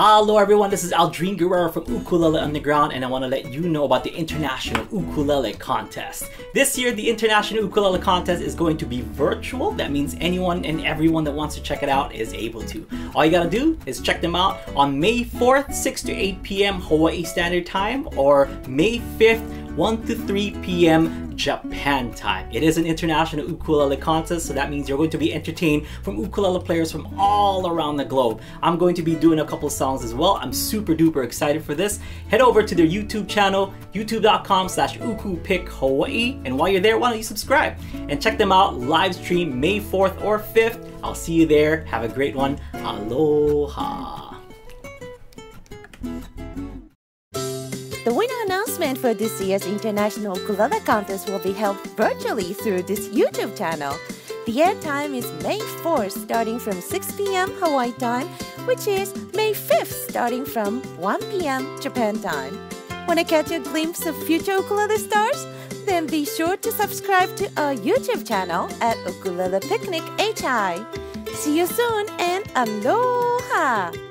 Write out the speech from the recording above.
Hello everyone, this is Aldrine Guerrero from Ukulele Underground and I want to let you know about the International Ukulele Contest. This year, the International Ukulele Contest is going to be virtual. That means anyone and everyone that wants to check it out is able to. All you gotta do is check them out on May 4th, 6 to 8 p.m. Hawaii Standard Time or May 5th, 1 to 3 p.m. Japan time. It is an international ukulele contest, so that means you're going to be entertained from ukulele players from all around the globe. I'm going to be doing a couple songs as well. I'm super duper excited for this. Head over to their YouTube channel, youtube.com slash ukupikhawaii, and while you're there, why don't you subscribe? And check them out live stream May 4th or 5th. I'll see you there. Have a great one. Aloha. The winner announcement for this year's International Ukulele Contest will be held virtually through this YouTube channel. The air time is May 4th starting from 6 p.m. Hawaii time, which is May 5th starting from 1 p.m. Japan time. Want to catch a glimpse of future ukulele stars? Then be sure to subscribe to our YouTube channel at Ukulele Picnic HI. See you soon and aloha!